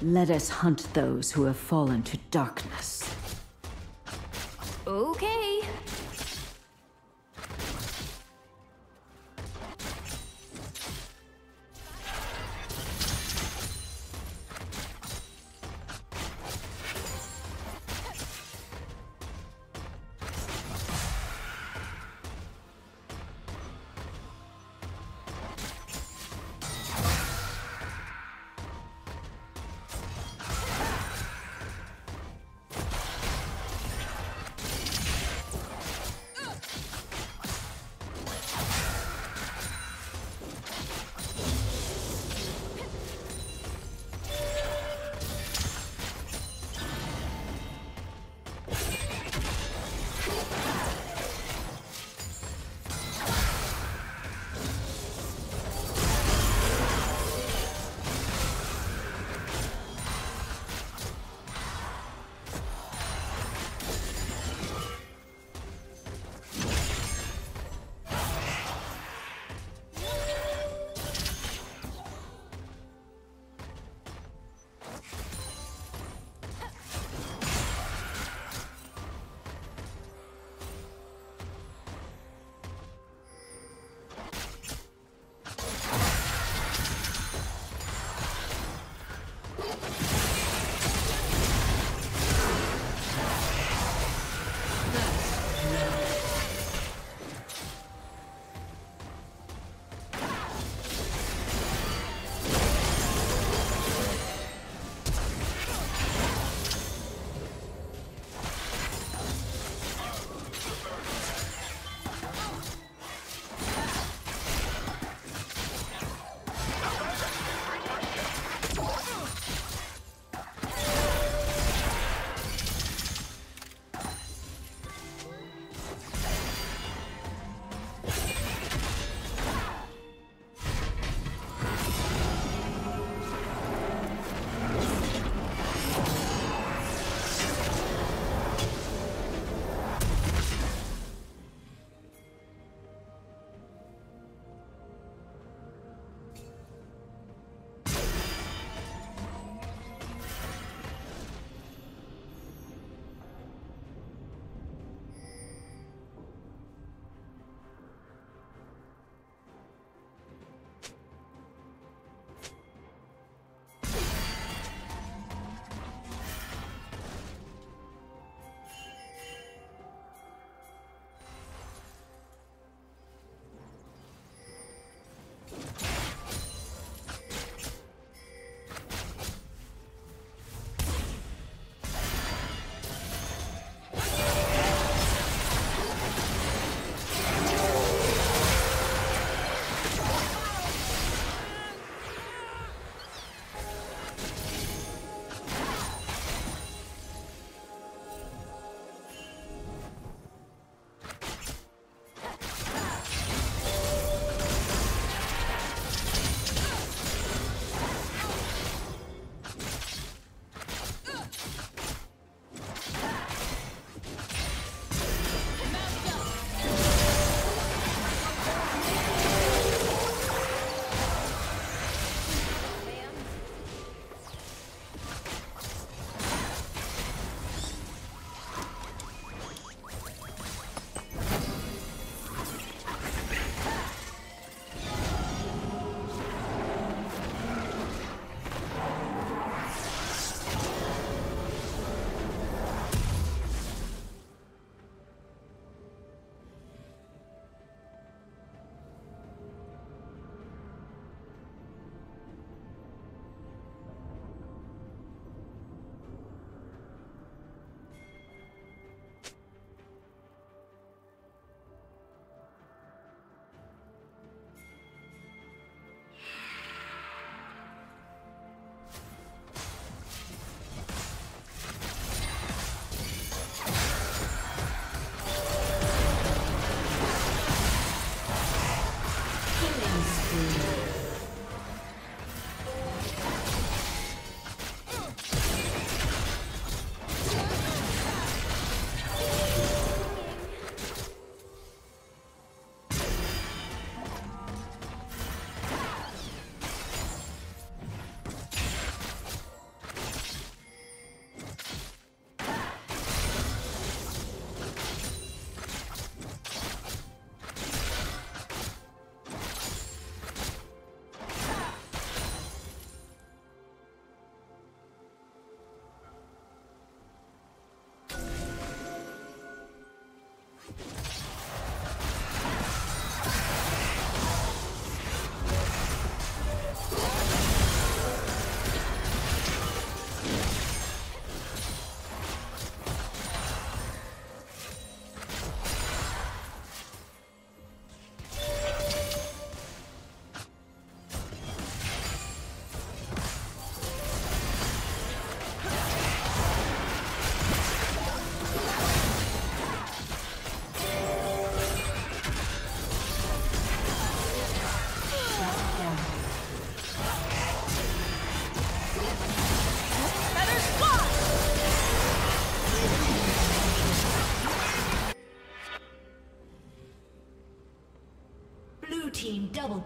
Let us hunt those who have fallen to darkness. Okay.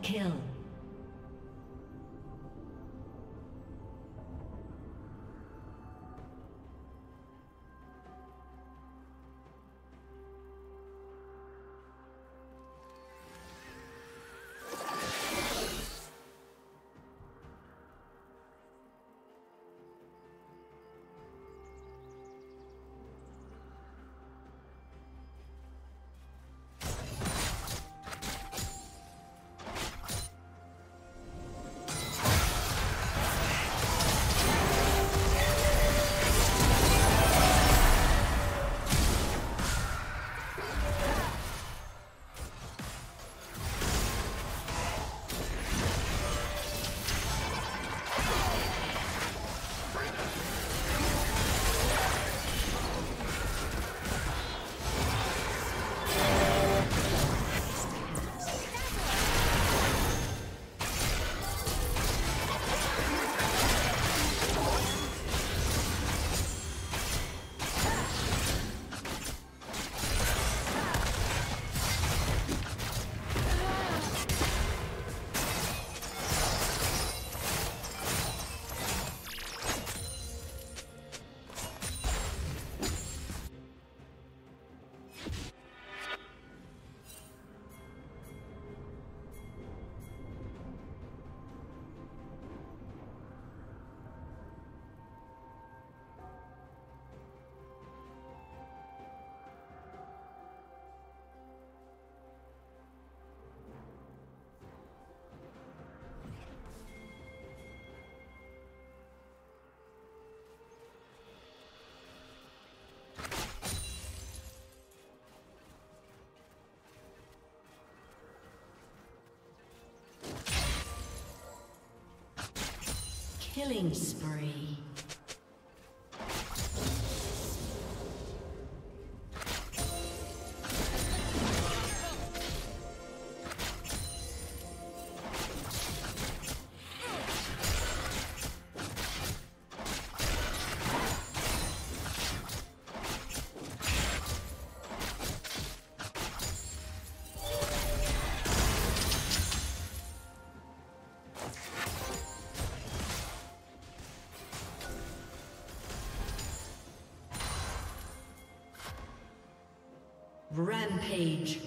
Kill. Killing spree. Rampage.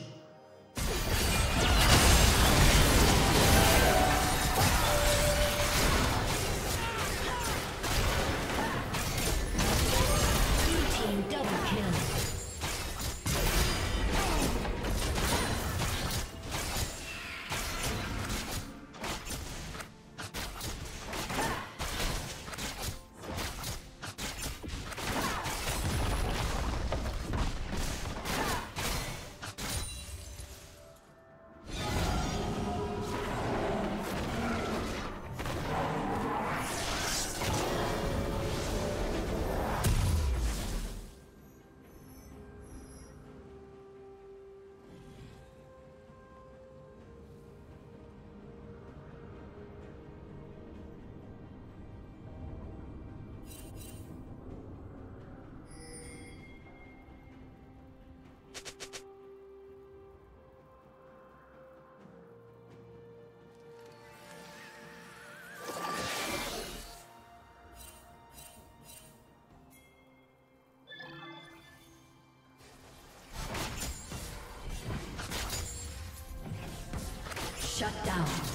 Shut down.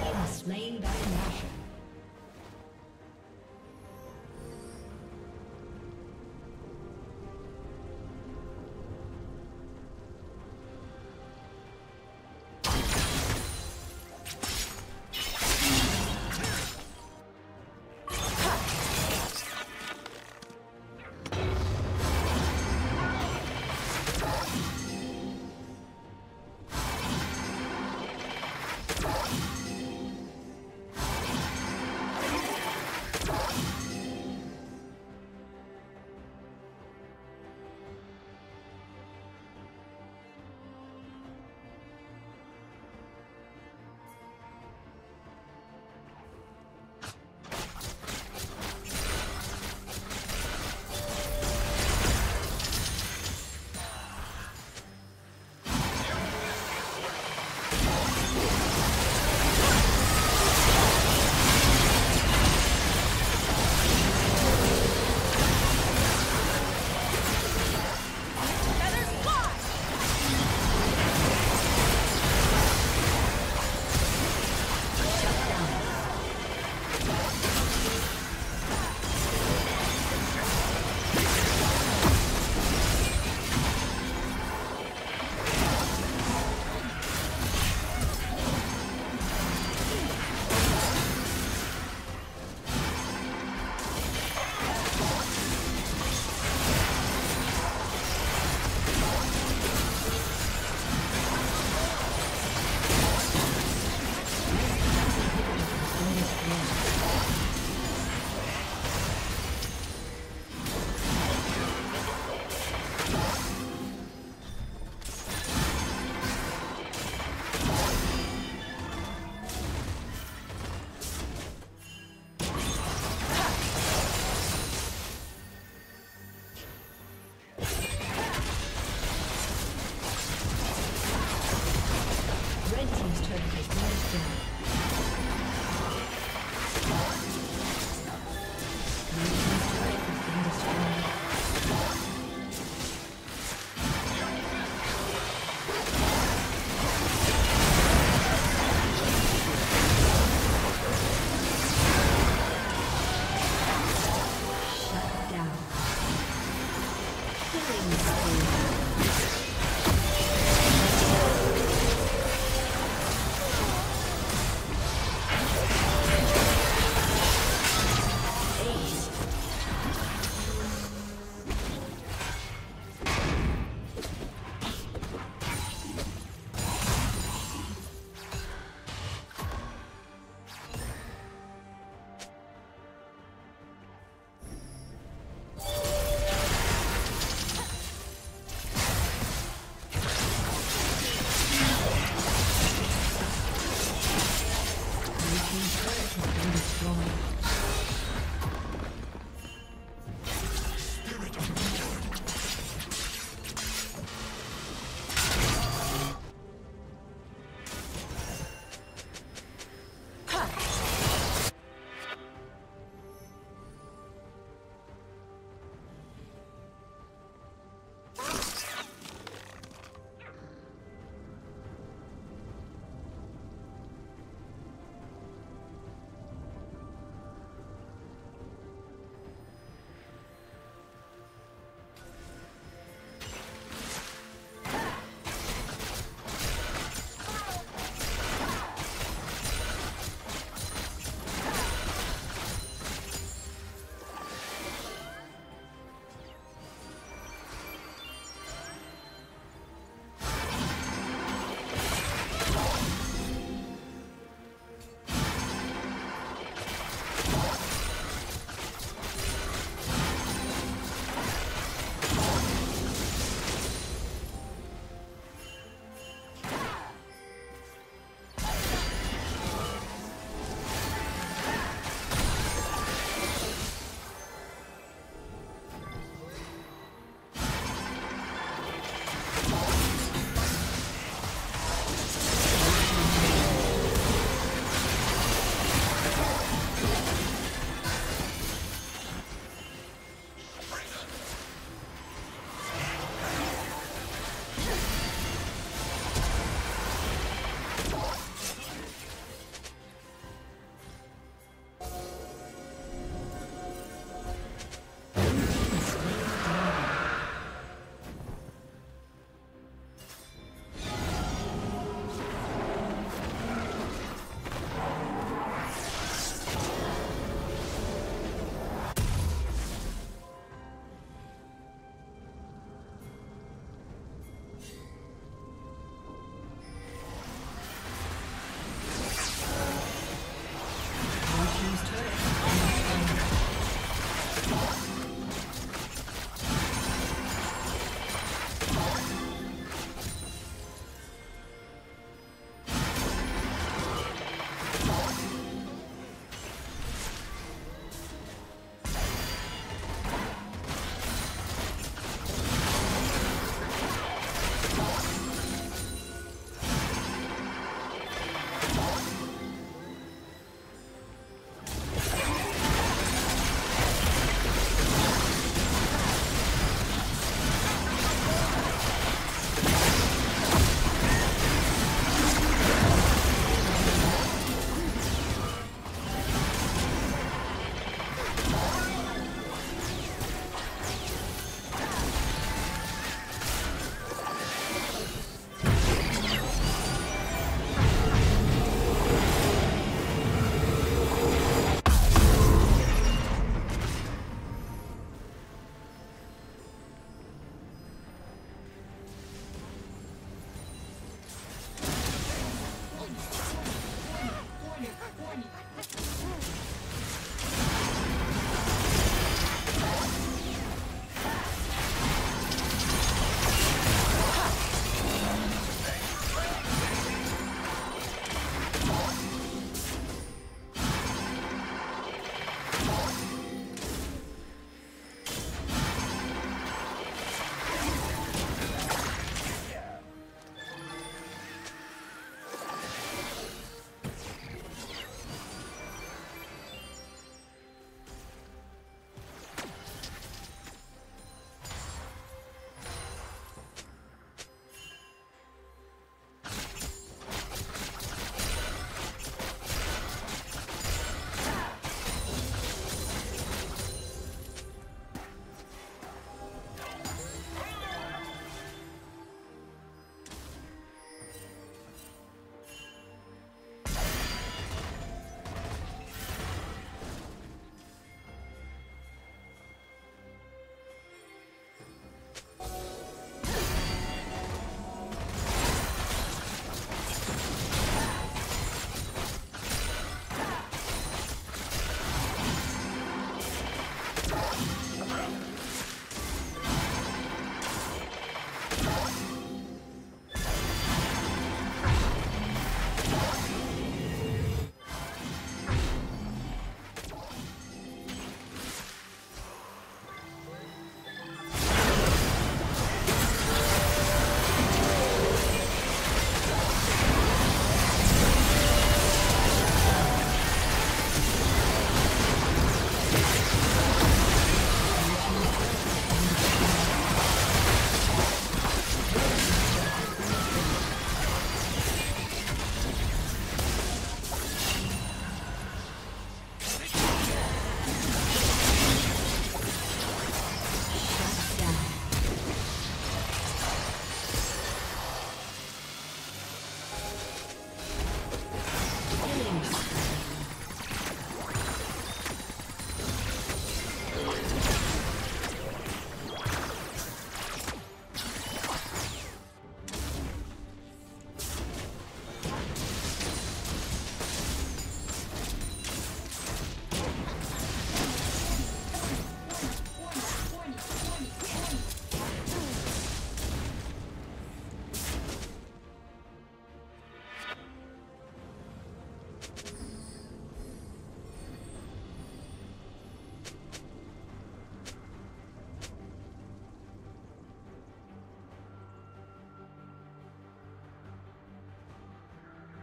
team slain by Nashor.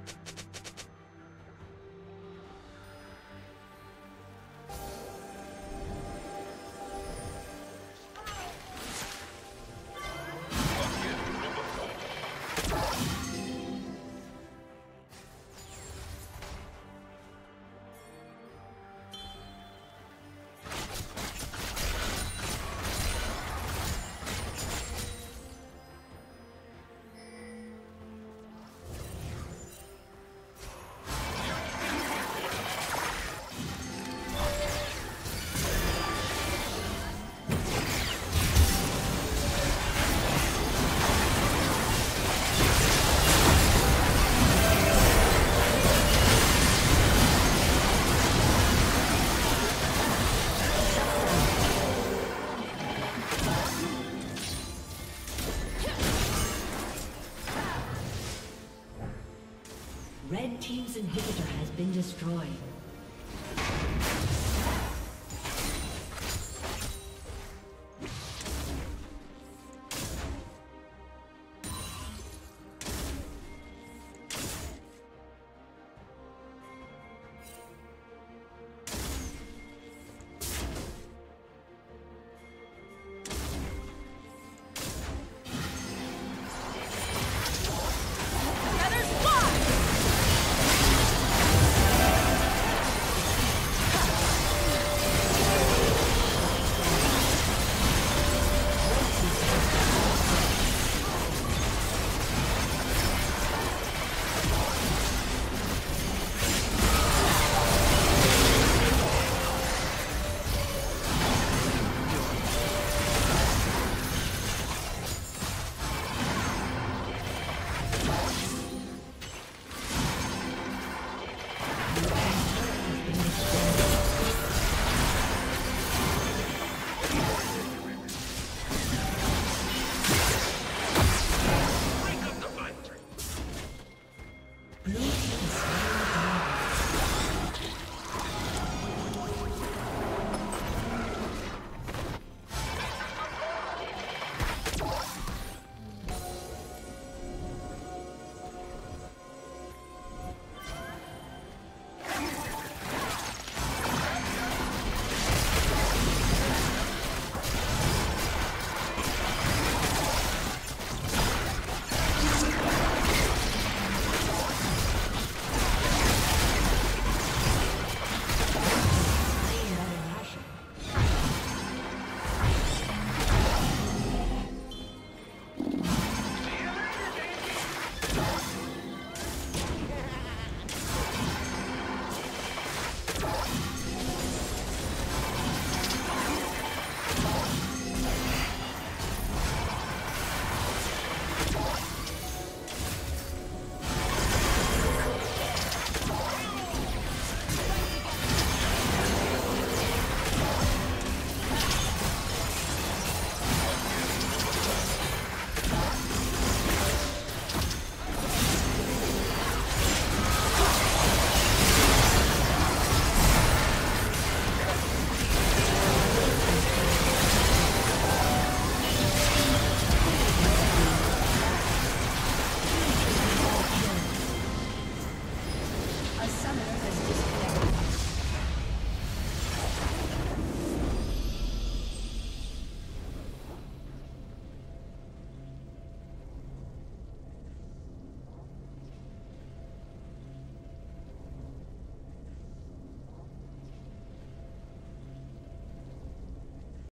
Been destroyed.